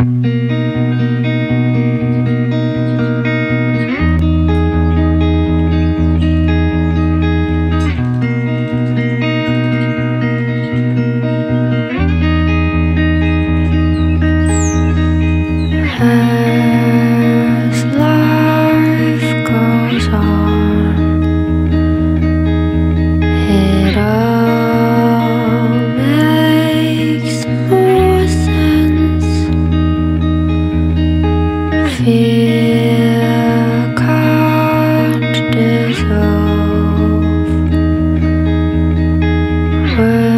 As Words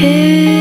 雨